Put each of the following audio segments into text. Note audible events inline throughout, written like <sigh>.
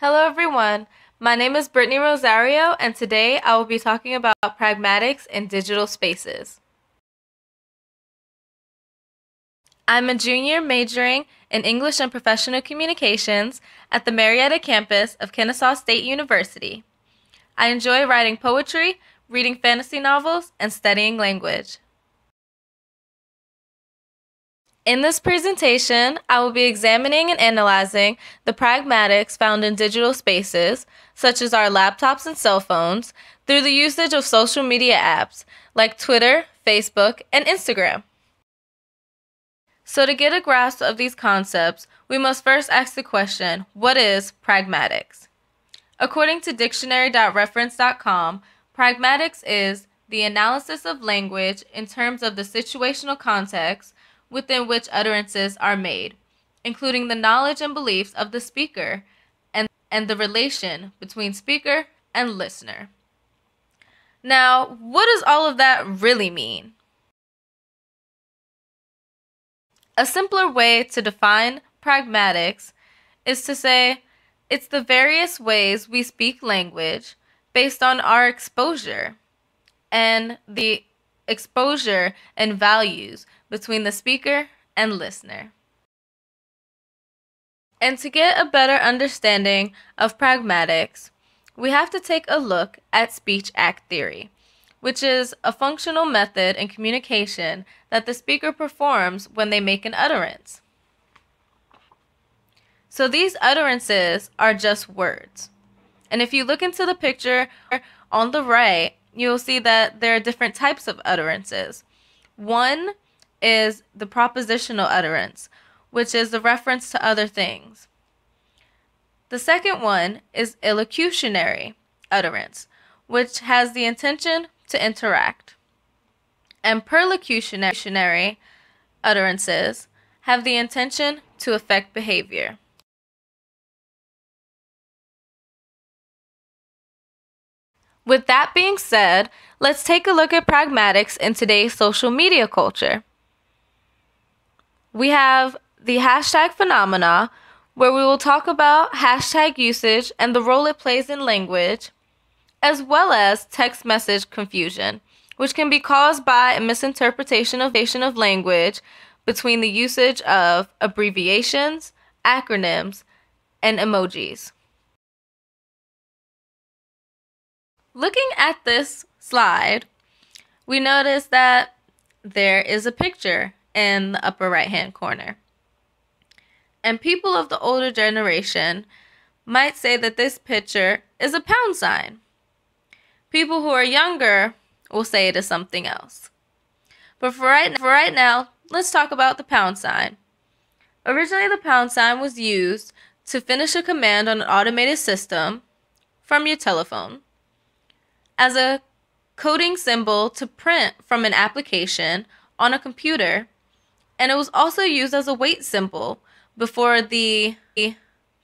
Hello everyone, my name is Brittany Rosario and today I will be talking about pragmatics in digital spaces. I'm a junior majoring in English and Professional Communications at the Marietta campus of Kennesaw State University. I enjoy writing poetry, reading fantasy novels, and studying language. In this presentation, I will be examining and analyzing the pragmatics found in digital spaces, such as our laptops and cell phones, through the usage of social media apps like Twitter, Facebook, and Instagram. So to get a grasp of these concepts, we must first ask the question, what is pragmatics? According to dictionary.reference.com, pragmatics is the analysis of language in terms of the situational context within which utterances are made, including the knowledge and beliefs of the speaker and, and the relation between speaker and listener. Now, what does all of that really mean? A simpler way to define pragmatics is to say it's the various ways we speak language based on our exposure and the exposure and values between the speaker and listener. And to get a better understanding of pragmatics, we have to take a look at speech act theory, which is a functional method in communication that the speaker performs when they make an utterance. So these utterances are just words. And if you look into the picture on the right, you'll see that there are different types of utterances. One is the propositional utterance, which is the reference to other things. The second one is illocutionary utterance, which has the intention to interact. And perlocutionary utterances have the intention to affect behavior. With that being said, let's take a look at pragmatics in today's social media culture. We have the hashtag phenomena, where we will talk about hashtag usage and the role it plays in language, as well as text message confusion, which can be caused by a misinterpretation of, of language between the usage of abbreviations, acronyms, and emojis. Looking at this slide, we notice that there is a picture in the upper right hand corner. And people of the older generation might say that this picture is a pound sign. People who are younger will say it is something else. But for right, for right now, let's talk about the pound sign. Originally, the pound sign was used to finish a command on an automated system from your telephone as a coding symbol to print from an application on a computer and it was also used as a weight symbol before the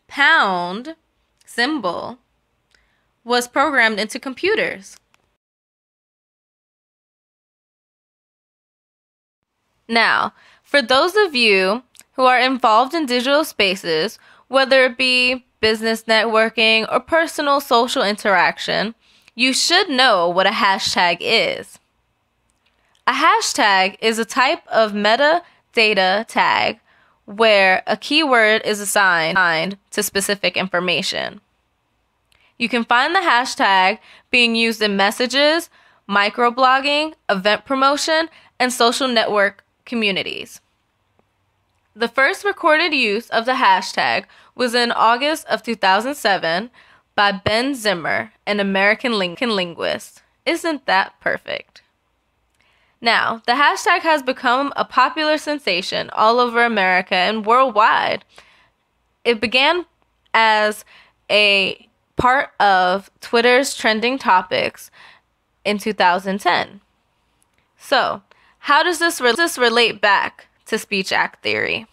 pound symbol was programmed into computers. Now, for those of you who are involved in digital spaces, whether it be business networking or personal social interaction, you should know what a hashtag is. A hashtag is a type of meta data tag where a keyword is assigned to specific information. You can find the hashtag being used in messages, microblogging, event promotion, and social network communities. The first recorded use of the hashtag was in August of 2007 by Ben Zimmer, an American linguist. Isn't that perfect? Now, the hashtag has become a popular sensation all over America and worldwide. It began as a part of Twitter's trending topics in 2010. So, how does this, re- this relate back to Speech Act theory?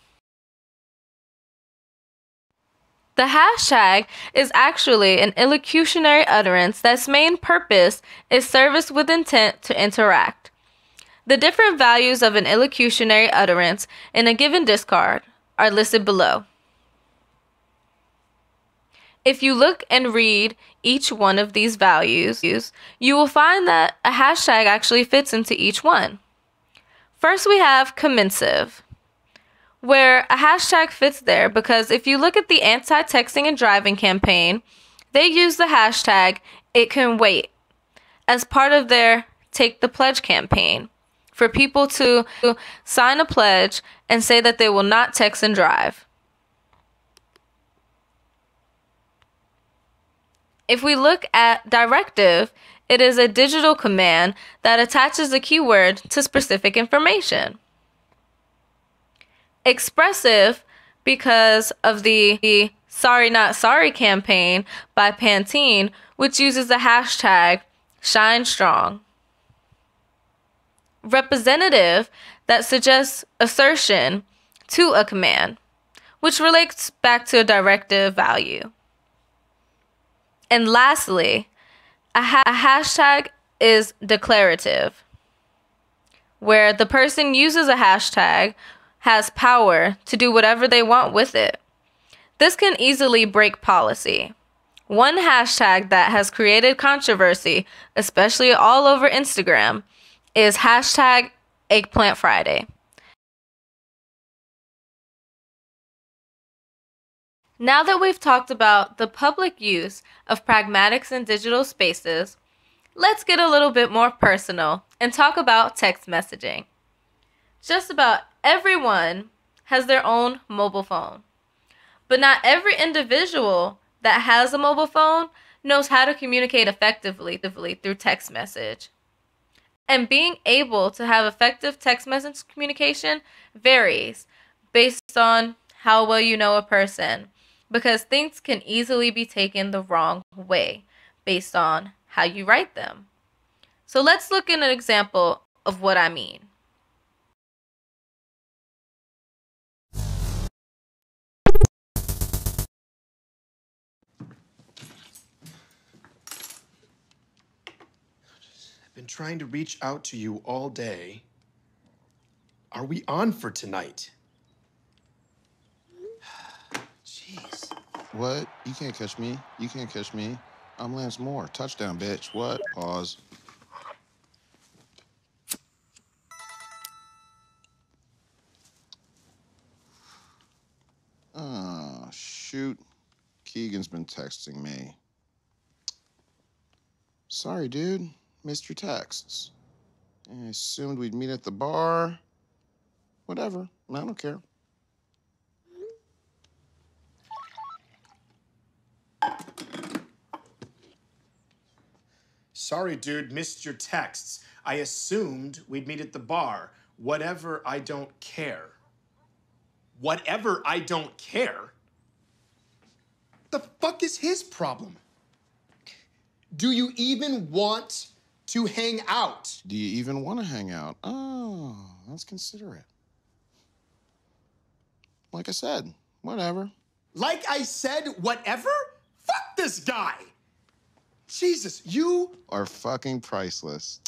The hashtag is actually an illocutionary utterance that's main purpose is service with intent to interact. The different values of an illocutionary utterance in a given discard are listed below. If you look and read each one of these values, you will find that a hashtag actually fits into each one. First, we have commissive, where a hashtag fits there because if you look at the anti texting and driving campaign, they use the hashtag it can wait as part of their Take the Pledge campaign for people to sign a pledge and say that they will not text and drive. If we look at directive, it is a digital command that attaches a keyword to specific information. Expressive because of the, the Sorry Not Sorry campaign by Pantene, which uses the hashtag Shine Strong. Representative that suggests assertion to a command, which relates back to a directive value. And lastly, a, ha- a hashtag is declarative, where the person uses a hashtag has power to do whatever they want with it. This can easily break policy. One hashtag that has created controversy, especially all over Instagram, is hashtag eggplant Friday. Now that we've talked about the public use of pragmatics in digital spaces, let's get a little bit more personal and talk about text messaging. Just about everyone has their own mobile phone, but not every individual that has a mobile phone knows how to communicate effectively through text message. And being able to have effective text message communication varies based on how well you know a person because things can easily be taken the wrong way based on how you write them. So let's look at an example of what I mean. Been trying to reach out to you all day. Are we on for tonight? <sighs> Jeez. What? You can't catch me. You can't catch me. I'm Lance Moore. Touchdown, bitch. What? Pause. Oh, shoot. Keegan's been texting me. Sorry, dude. Your texts. I assumed we'd meet at the bar. Whatever. I don't care. Sorry, dude, missed your texts. I assumed we'd meet at the bar. Whatever, I don't care. Whatever, I don't care? The fuck is his problem? Do you even want to hang out? Do you even want to hang out? Oh, that's considerate. Like I said, whatever. Like I said, whatever? Fuck this guy! Jesus, you are fucking priceless.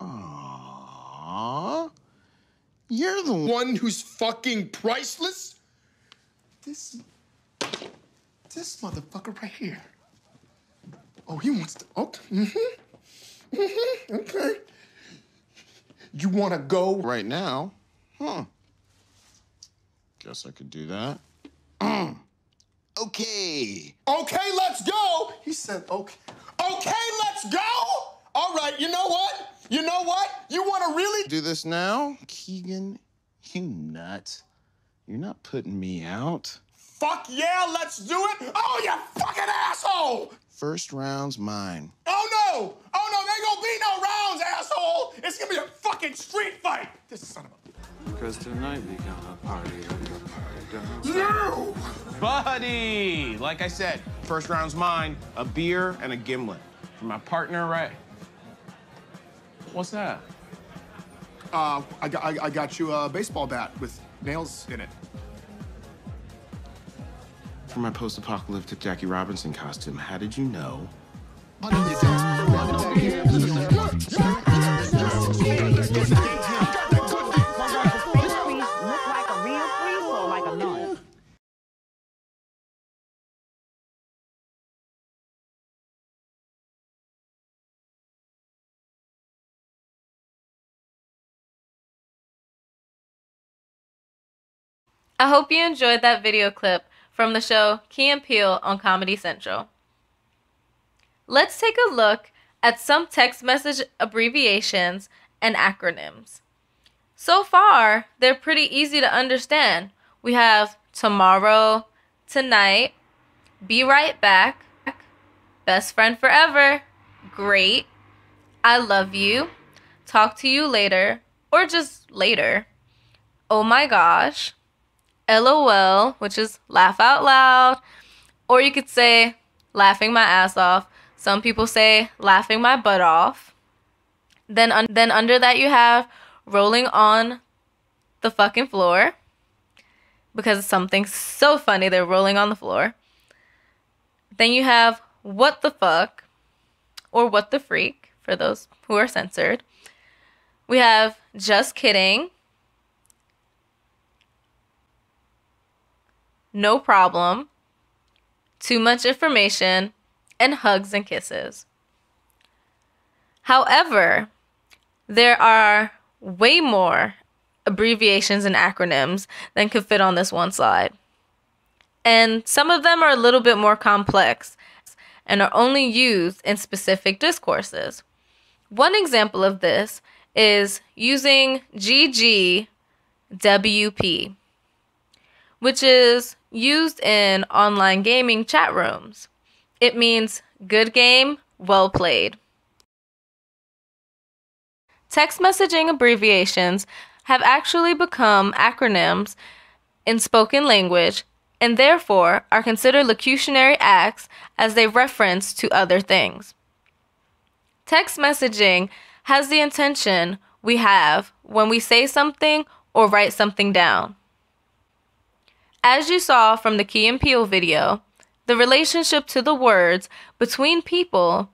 Aww. You're the one who's fucking priceless? This. This motherfucker right here. Oh, he wants to. Okay. Mm-hmm. Mm-hmm. <laughs> Okay. You want to go? Right now? Huh. Guess I could do that. <clears throat> okay. Okay, let's go. He said, okay. Okay, let's go. All right, you know what? You know what? You want to really do this now? Keegan, you nut. You're not putting me out. Fuck yeah, let's do it. Oh, you fucking asshole. First round's mine. Oh, no. Oh, no, there ain't gonna be no rounds, asshole. It's gonna be a fucking street fight. This son of a. Because tonight we gonna party, party, No! Buddy! Like I said, first round's mine, a beer and a gimlet. For my partner, right? What's that? Uh, I I, I got you a baseball bat with nails in it for my post-apocalyptic Jackie Robinson costume. How did you know? I hope you enjoyed that video clip from the show Key and Peele on Comedy Central. Let's take a look at some text message abbreviations and acronyms. So far, they're pretty easy to understand. We have tomorrow, tonight, be right back, best friend forever, great, I love you, talk to you later, or just later, oh my gosh, lol, which is laugh out loud, or you could say laughing my ass off. Some people say laughing my butt off. Then, un- then under that you have rolling on the fucking floor because something so funny they're rolling on the floor. Then you have what the fuck or what the freak for those who are censored. We have just kidding. No problem. Too much information and hugs and kisses. However, there are way more abbreviations and acronyms than could fit on this one slide. And some of them are a little bit more complex and are only used in specific discourses. One example of this is using GGWP, which is used in online gaming chat rooms. It means good game, well played. Text messaging abbreviations have actually become acronyms in spoken language and therefore are considered locutionary acts as they reference to other things. Text messaging has the intention we have when we say something or write something down. As you saw from the Key and Peele video, the relationship to the words between people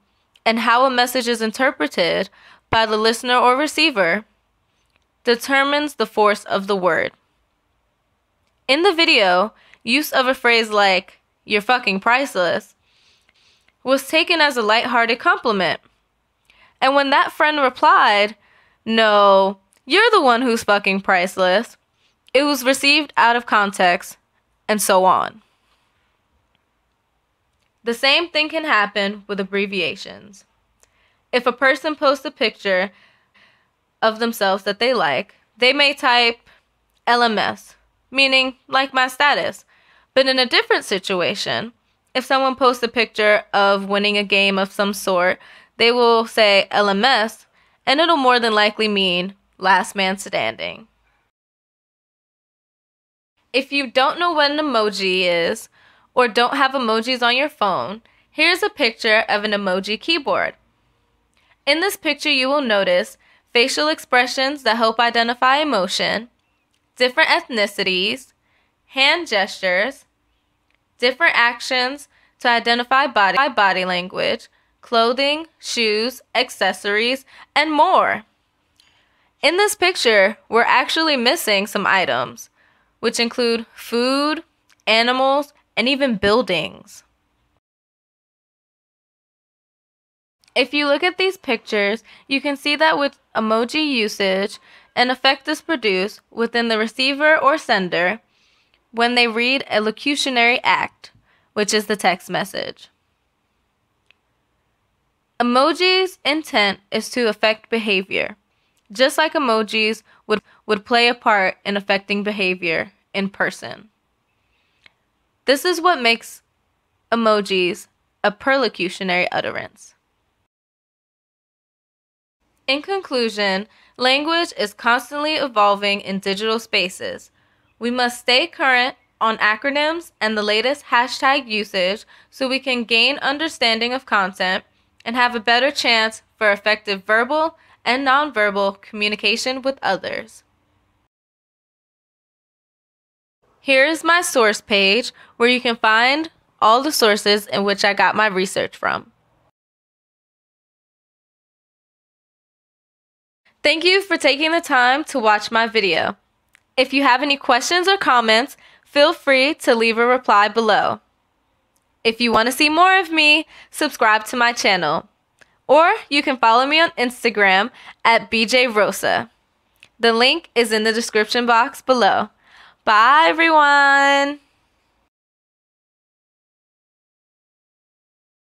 and how a message is interpreted by the listener or receiver determines the force of the word. In the video, use of a phrase like, you're fucking priceless, was taken as a light-hearted compliment. And when that friend replied, no, you're the one who's fucking priceless, it was received out of context, and so on. The same thing can happen with abbreviations. If a person posts a picture of themselves that they like, they may type LMS, meaning like my status. But in a different situation, if someone posts a picture of winning a game of some sort, they will say LMS, and it'll more than likely mean last man standing. If you don't know what an emoji is, or don't have emojis on your phone, here's a picture of an emoji keyboard. In this picture, you will notice facial expressions that help identify emotion, different ethnicities, hand gestures, different actions to identify body, body language, clothing, shoes, accessories, and more. In this picture, we're actually missing some items, which include food, animals, and even buildings. If you look at these pictures, you can see that with emoji usage, an effect is produced within the receiver or sender when they read a locutionary act, which is the text message. Emoji's intent is to affect behavior, just like emojis would, would play a part in affecting behavior in person. This is what makes emojis a perlocutionary utterance. In conclusion, language is constantly evolving in digital spaces. We must stay current on acronyms and the latest hashtag usage so we can gain understanding of content and have a better chance for effective verbal and nonverbal communication with others. Here is my source page where you can find all the sources in which I got my research from. Thank you for taking the time to watch my video. If you have any questions or comments, feel free to leave a reply below. If you want to see more of me, subscribe to my channel. Or you can follow me on Instagram at BJ Rosa. The link is in the description box below. Bye, everyone.